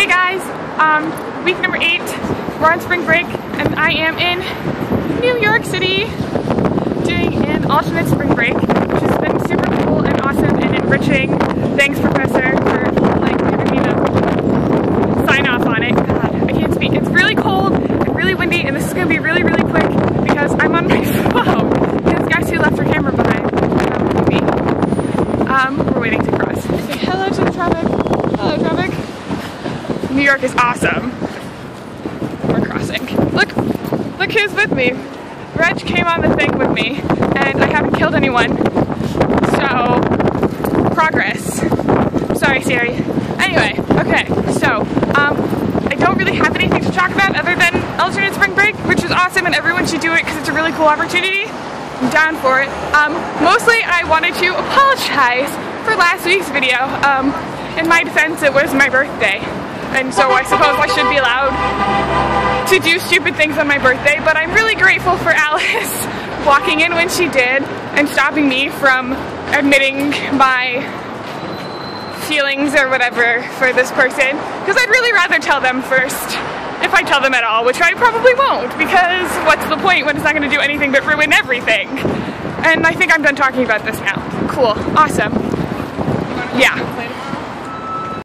Hey guys, um, week number eight, we're on spring break and I am in New York City doing an alternate spring break, which has been super cool and awesome and enriching. Thanks Professor for like giving me the sign off on it. God, I can't speak. It's really cold and really windy and this is gonna be really, really quick because I'm on my phone. This guy who left her camera behind. Um. Um, we're waiting to cross. Say hello to the traffic. New York is awesome. We're crossing. Look, look who's with me. Reg came on the thing with me, and I haven't killed anyone. So, progress. Sorry, Siri. Anyway, okay, so, um, I don't really have anything to talk about other than alternate spring break, which is awesome, and everyone should do it because it's a really cool opportunity. I'm down for it. Um, mostly, I wanted to apologize for last week's video. Um, in my defense, it was my birthday and so I suppose I should be allowed to do stupid things on my birthday, but I'm really grateful for Alice walking in when she did and stopping me from admitting my feelings or whatever for this person, because I'd really rather tell them first, if I tell them at all, which I probably won't, because what's the point when it's not going to do anything but ruin everything? And I think I'm done talking about this now. Cool. Awesome. Yeah.